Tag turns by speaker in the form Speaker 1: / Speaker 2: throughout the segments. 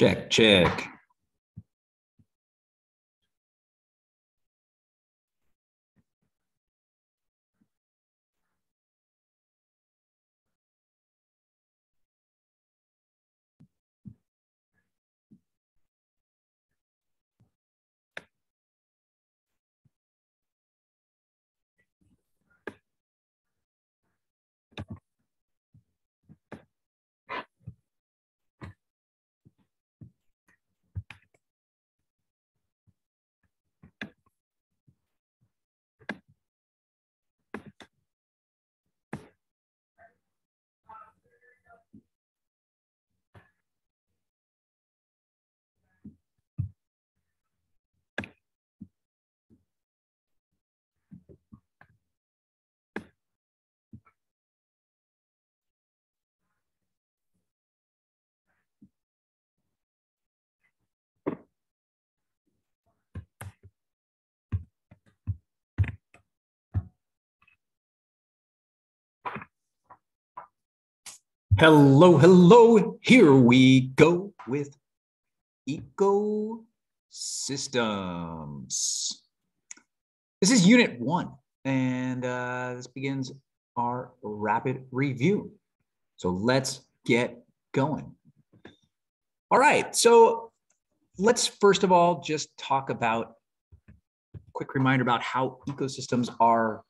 Speaker 1: Check, check. Hello, hello. Here we go with ecosystems. This is unit one, and uh, this begins our rapid review. So let's get going. All right, so let's first of all just talk about quick reminder about how ecosystems are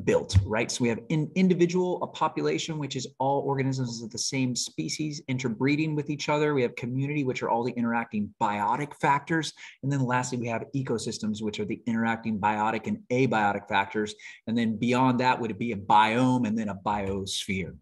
Speaker 1: built, right? So we have an individual, a population, which is all organisms of the same species interbreeding with each other. We have community, which are all the interacting biotic factors. And then lastly, we have ecosystems, which are the interacting biotic and abiotic factors. And then beyond that would be a biome and then a biosphere.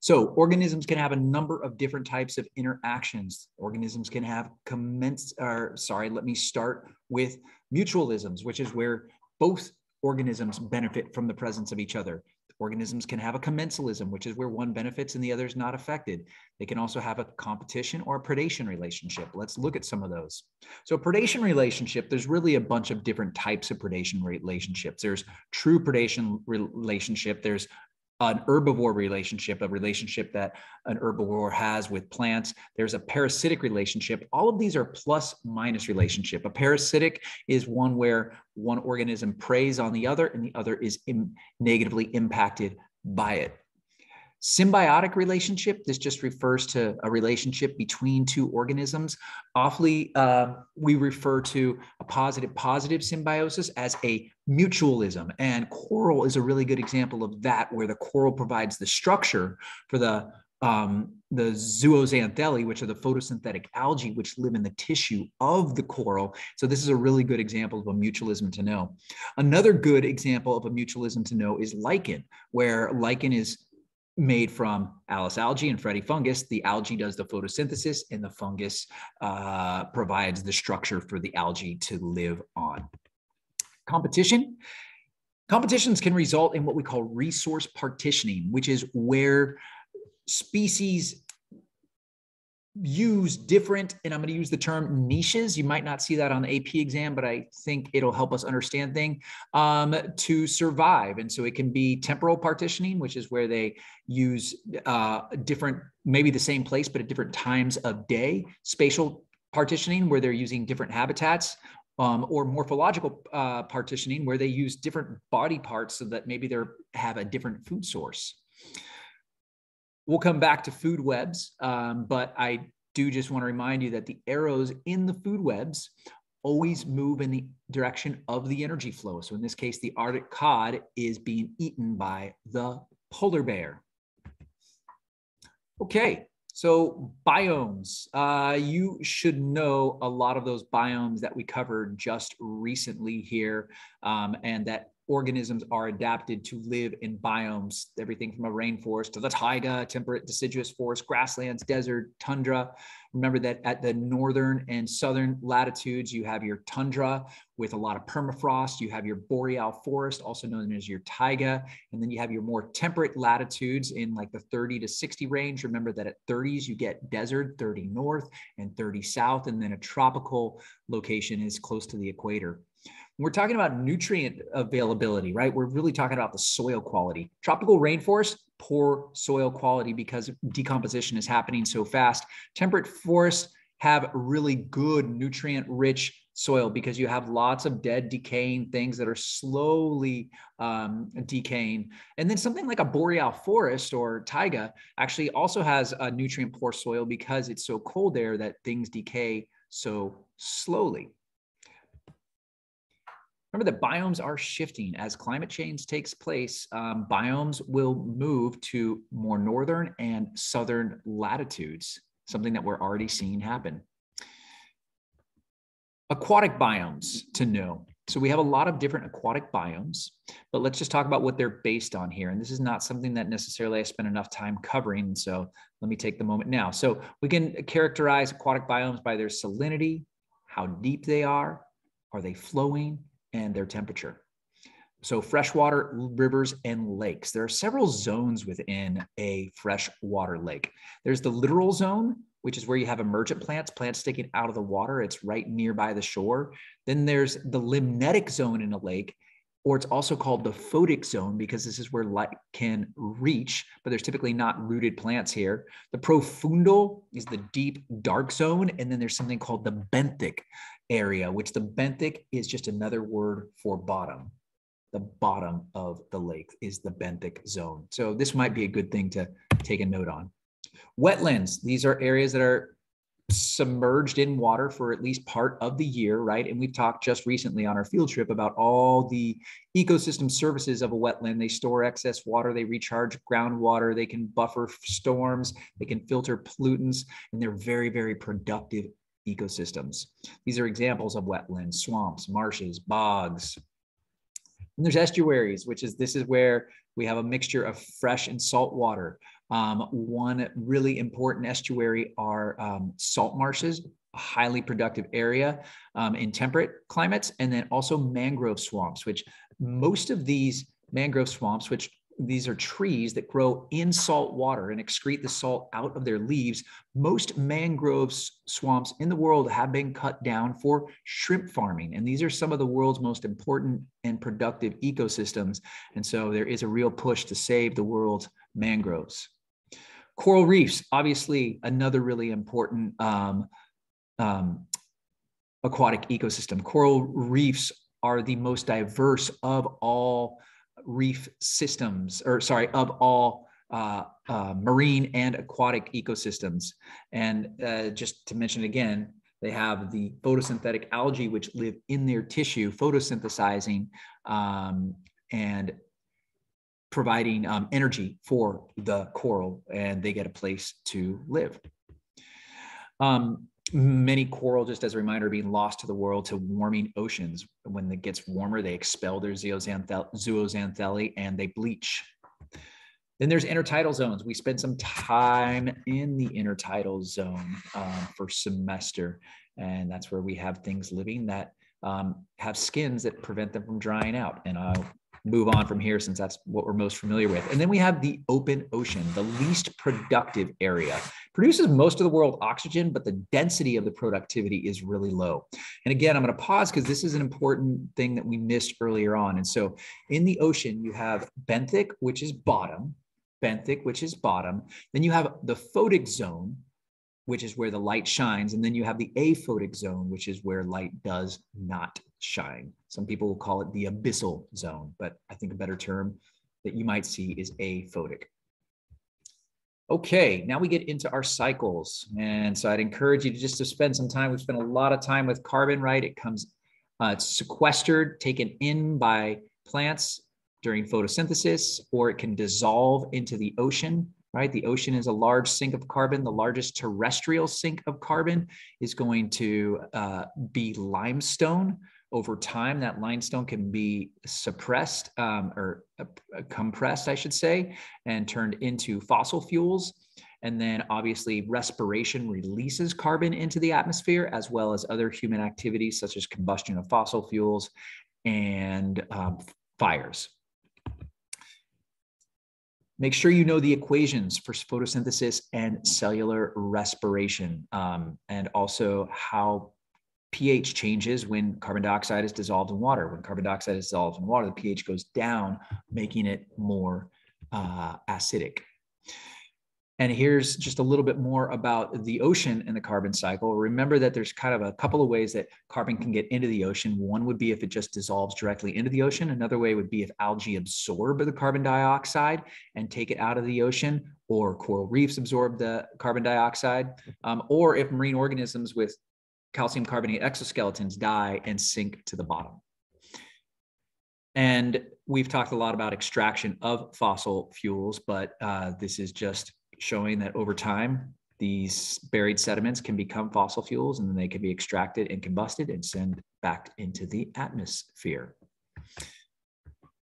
Speaker 1: So organisms can have a number of different types of interactions. Organisms can have commence, or sorry, let me start with mutualisms, which is where both organisms benefit from the presence of each other. Organisms can have a commensalism, which is where one benefits and the other is not affected. They can also have a competition or a predation relationship. Let's look at some of those. So, predation relationship, there's really a bunch of different types of predation relationships. There's true predation relationship, there's an herbivore relationship, a relationship that an herbivore has with plants. There's a parasitic relationship. All of these are plus minus relationship. A parasitic is one where one organism preys on the other and the other is Im- negatively impacted by it. Symbiotic relationship, this just refers to a relationship between two organisms. Awfully, uh, we refer to a positive positive symbiosis as a mutualism. And coral is a really good example of that, where the coral provides the structure for the um, the zooxanthellae, which are the photosynthetic algae, which live in the tissue of the coral. So this is a really good example of a mutualism to know. Another good example of a mutualism to know is lichen, where lichen is made from Alice algae and Freddy fungus. The algae does the photosynthesis and the fungus uh, provides the structure for the algae to live on. Competition. Competitions can result in what we call resource partitioning, which is where species use different, and I'm going to use the term niches. You might not see that on the AP exam, but I think it'll help us understand thing um, to survive. And so it can be temporal partitioning, which is where they use uh, different, maybe the same place, but at different times of day. Spatial partitioning, where they're using different habitats. Um, or morphological uh, partitioning, where they use different body parts so that maybe they have a different food source. We'll come back to food webs, um, but I do just want to remind you that the arrows in the food webs always move in the direction of the energy flow. So in this case, the Arctic cod is being eaten by the polar bear. Okay, so biomes. Uh, you should know a lot of those biomes that we covered just recently here um, and that organisms are adapted to live in biomes, everything from a rainforest to the taiga, temperate deciduous forest, grasslands, desert, tundra. Remember that at the northern and southern latitudes, you have your tundra with a lot of permafrost. You have your boreal forest, also known as your taiga. And then you have your more temperate latitudes in like the 30 to 60 range. Remember that at 30s, you get desert, 30 north and 30 south. And then a tropical location is close to the equator we're talking about nutrient availability, right? We're really talking about the soil quality. Tropical rainforest, poor soil quality because decomposition is happening so fast. Temperate forests have really good nutrient rich soil because you have lots of dead decaying things that are slowly um, decaying. And then something like a boreal forest or taiga actually also has a nutrient poor soil because it's so cold there that things decay so slowly. Remember that biomes are shifting as climate change takes place. Um, biomes will move to more northern and southern latitudes, something that we're already seeing happen. Aquatic biomes to know. So we have a lot of different aquatic biomes, but let's just talk about what they're based on here. And this is not something that necessarily I spent enough time covering. So let me take the moment now. So we can characterize aquatic biomes by their salinity, how deep they are, are they flowing, and their temperature. So freshwater rivers and lakes. There are several zones within a freshwater lake. There's the littoral zone, which is where you have emergent plants, plants sticking out of the water. It's right nearby the shore. Then there's the limnetic zone in a lake, or it's also called the photic zone because this is where light can reach, but there's typically not rooted plants here. The profundal is the deep, dark zone. And then there's something called the benthic area, which the benthic is just another word for bottom. The bottom of the lake is the benthic zone. So this might be a good thing to take a note on. Wetlands, these are areas that are submerged in water for at least part of the year, right? And we've talked just recently on our field trip about all the ecosystem services of a wetland. They store excess water, they recharge groundwater, they can buffer storms, they can filter pollutants, and they're very, very productive ecosystems. These are examples of wetlands, swamps, marshes, bogs. And there's estuaries, which is this is where we have a mixture of fresh and salt water. Um, one really important estuary are um, salt marshes, a highly productive area um, in temperate climates, and then also mangrove swamps, which most of these mangrove swamps, which these are trees that grow in salt water and excrete the salt out of their leaves. Most mangrove swamps in the world have been cut down for shrimp farming. And these are some of the world's most important and productive ecosystems. And so there is a real push to save the world's mangroves. Coral reefs, obviously, another really important um, um, aquatic ecosystem. Coral reefs are the most diverse of all reef systems, or sorry, of all uh, uh, marine and aquatic ecosystems. And uh, just to mention again, they have the photosynthetic algae, which live in their tissue, photosynthesizing um, and providing um, energy for the coral, and they get a place to live. Um, many coral, just as a reminder, being lost to the world to warming oceans. When it gets warmer, they expel their zooxanthellae and they bleach. Then there's intertidal zones. We spend some time in the intertidal zone um, for semester, and that's where we have things living that um, have skins that prevent them from drying out. And I'll move on from here since that's what we're most familiar with. And then we have the open ocean, the least productive area. Produces most of the world oxygen, but the density of the productivity is really low. And again, I'm going to pause because this is an important thing that we missed earlier on. And so in the ocean, you have benthic, which is bottom, benthic, which is bottom. Then you have the photic zone, which is where the light shines. And then you have the aphotic zone, which is where light does not shine. Some people will call it the abyssal zone, but I think a better term that you might see is aphotic. Okay, now we get into our cycles. And so I'd encourage you to just to spend some time. We've spent a lot of time with carbon, right? It comes, uh, it's sequestered, taken in by plants during photosynthesis, or it can dissolve into the ocean right? The ocean is a large sink of carbon. The largest terrestrial sink of carbon is going to uh, be limestone. Over time, that limestone can be suppressed um, or uh, compressed, I should say, and turned into fossil fuels. And then obviously, respiration releases carbon into the atmosphere, as well as other human activities such as combustion of fossil fuels and um, fires. Make sure you know the equations for photosynthesis and cellular respiration, um, and also how pH changes when carbon dioxide is dissolved in water. When carbon dioxide is dissolved in water, the pH goes down, making it more uh, acidic. And here's just a little bit more about the ocean and the carbon cycle. Remember that there's kind of a couple of ways that carbon can get into the ocean. One would be if it just dissolves directly into the ocean. Another way would be if algae absorb the carbon dioxide and take it out of the ocean, or coral reefs absorb the carbon dioxide, um, or if marine organisms with calcium carbonate exoskeletons die and sink to the bottom. And we've talked a lot about extraction of fossil fuels, but uh, this is just showing that over time, these buried sediments can become fossil fuels and then they can be extracted and combusted and sent back into the atmosphere.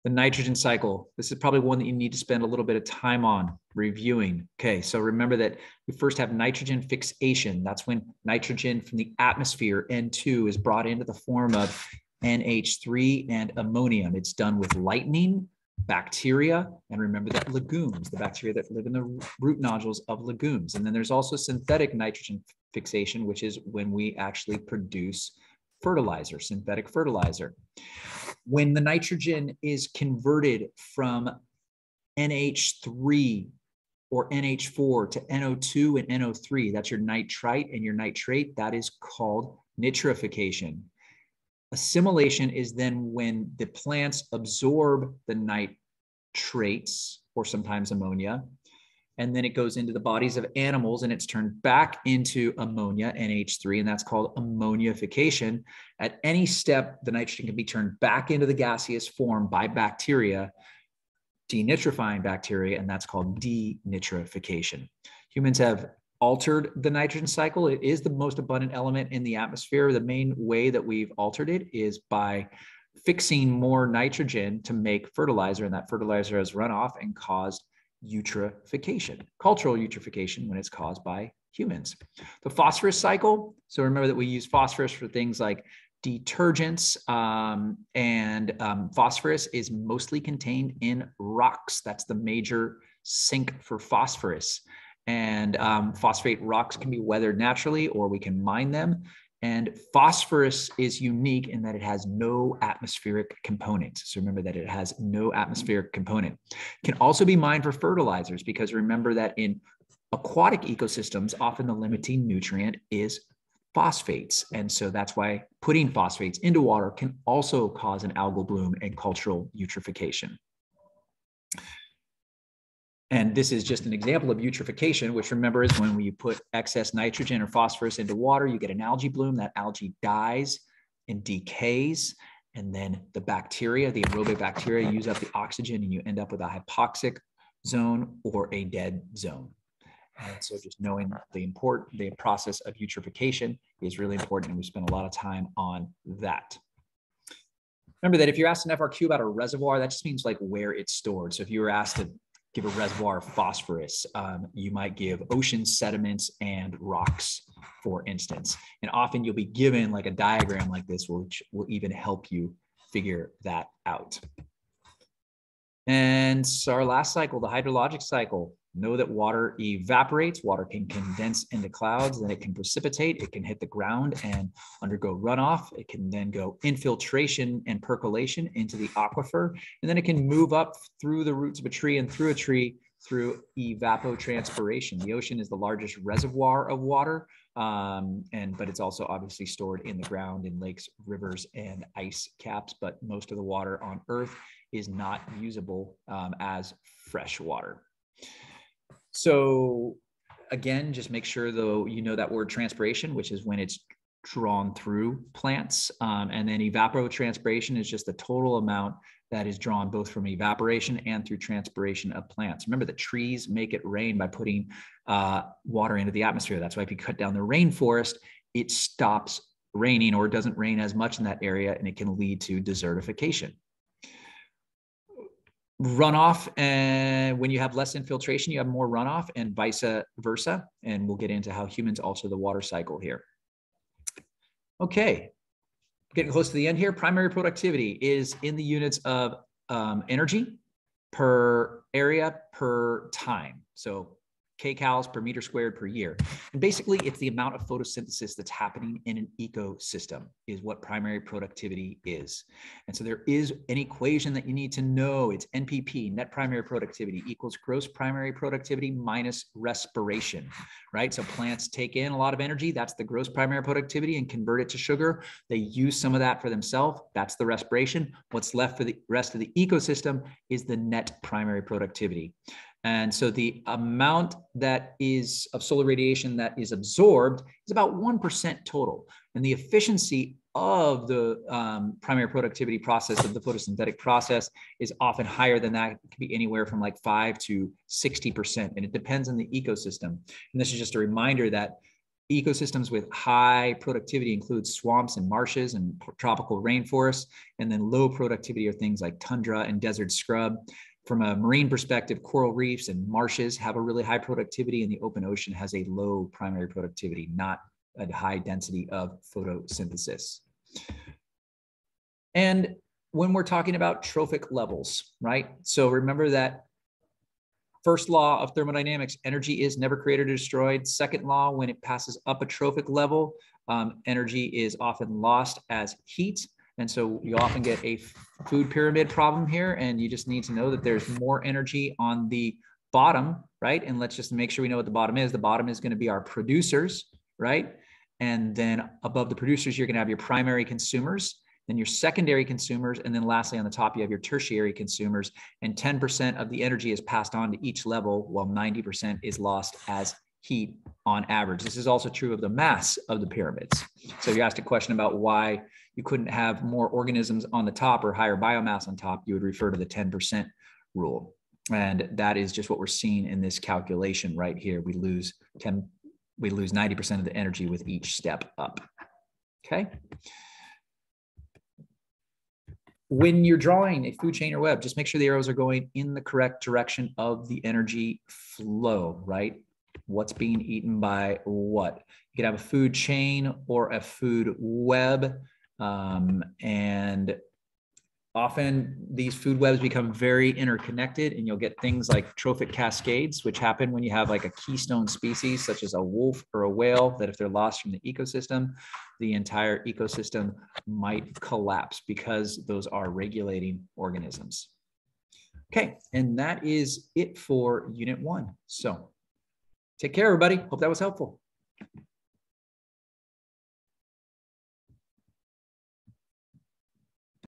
Speaker 1: The nitrogen cycle. This is probably one that you need to spend a little bit of time on reviewing. Okay, so remember that we first have nitrogen fixation. That's when nitrogen from the atmosphere, N2, is brought into the form of NH3 and ammonium. It's done with lightning bacteria, and remember that legumes, the bacteria that live in the root nodules of legumes. And then there's also synthetic nitrogen fixation, which is when we actually produce fertilizer, synthetic fertilizer. When the nitrogen is converted from NH3 or NH4 to NO2 and NO3, that's your nitrite and your nitrate, that is called nitrification. Assimilation is then when the plants absorb the nitrates or sometimes ammonia, and then it goes into the bodies of animals and it's turned back into ammonia, NH3, and that's called ammonification. At any step, the nitrogen can be turned back into the gaseous form by bacteria, denitrifying bacteria, and that's called denitrification. Humans have altered the nitrogen cycle. It is the most abundant element in the atmosphere. The main way that we've altered it is by fixing more nitrogen to make fertilizer, and that fertilizer has run off and caused eutrophication, cultural eutrophication when it's caused by humans. The phosphorus cycle. So remember that we use phosphorus for things like detergents, um, and um, phosphorus is mostly contained in rocks. That's the major sink for phosphorus. And um, phosphate rocks can be weathered naturally or we can mine them. And phosphorus is unique in that it has no atmospheric component. So remember that it has no atmospheric component. It can also be mined for fertilizers because remember that in aquatic ecosystems, often the limiting nutrient is phosphates. And so that's why putting phosphates into water can also cause an algal bloom and cultural eutrophication. And this is just an example of eutrophication, which remember is when you put excess nitrogen or phosphorus into water, you get an algae bloom. That algae dies and decays. And then the bacteria, the aerobic bacteria, use up the oxygen and you end up with a hypoxic zone or a dead zone. And so just knowing the important, the process of eutrophication is really important. And we spend a lot of time on that. Remember that if you're asked an FRQ about a reservoir, that just means like where it's stored. So if you were asked to give a reservoir of phosphorus. Um, you might give ocean sediments and rocks, for instance. And often you'll be given like a diagram like this, which will even help you figure that out. And so our last cycle, the hydrologic cycle, know that water evaporates, water can condense into clouds, then it can precipitate, it can hit the ground and undergo runoff. It can then go infiltration and percolation into the aquifer, and then it can move up through the roots of a tree and through a tree through evapotranspiration. The ocean is the largest reservoir of water, um, and but it's also obviously stored in the ground in lakes, rivers, and ice caps. But most of the water on Earth is not usable um, as fresh water. So again, just make sure though you know that word transpiration, which is when it's drawn through plants. Um, and then evapotranspiration is just the total amount that is drawn both from evaporation and through transpiration of plants. Remember that trees make it rain by putting uh, water into the atmosphere. That's why if you cut down the rainforest, it stops raining or doesn't rain as much in that area and it can lead to desertification runoff and when you have less infiltration you have more runoff and vice versa. And we'll get into how humans alter the water cycle here. Okay. Getting close to the end here. Primary productivity is in the units of um, energy per area per time. So kcals per meter squared per year. And basically, it's the amount of photosynthesis that's happening in an ecosystem, is what primary productivity is. And so there is an equation that you need to know. It's NPP, net primary productivity, equals gross primary productivity minus respiration, right? So plants take in a lot of energy. That's the gross primary productivity and convert it to sugar. They use some of that for themselves. That's the respiration. What's left for the rest of the ecosystem is the net primary productivity. And so the amount that is of solar radiation that is absorbed is about 1% total. And the efficiency of the um, primary productivity process of the photosynthetic process is often higher than that. It can be anywhere from like 5 to 60%. And it depends on the ecosystem. And this is just a reminder that ecosystems with high productivity include swamps and marshes and tropical rainforests. And then low productivity are things like tundra and desert scrub from a marine perspective, coral reefs and marshes have a really high productivity, and the open ocean has a low primary productivity, not a high density of photosynthesis. And when we're talking about trophic levels, right? So remember that first law of thermodynamics energy is never created or destroyed. Second law, when it passes up a trophic level, um, energy is often lost as heat. And so you often get a food pyramid problem here, and you just need to know that there's more energy on the bottom, right? And let's just make sure we know what the bottom is. The bottom is going to be our producers, right? And then above the producers, you're going to have your primary consumers, then your secondary consumers, and then lastly on the top, you have your tertiary consumers. And 10% of the energy is passed on to each level, while 90% is lost as heat on average. This is also true of the mass of the pyramids. So you asked a question about why you couldn't have more organisms on the top or higher biomass on top, you would refer to the 10% rule. And that is just what we're seeing in this calculation right here. We lose 10, we lose 90% of the energy with each step up. Okay. When you're drawing a food chain or web, just make sure the arrows are going in the correct direction of the energy flow, right? What's being eaten by what? You could have a food chain or a food web um, and often these food webs become very interconnected and you'll get things like trophic cascades which happen when you have like a keystone species such as a wolf or a whale that if they're lost from the ecosystem the entire ecosystem might collapse because those are regulating organisms okay and that is it for unit one so take care everybody. Hope that was helpful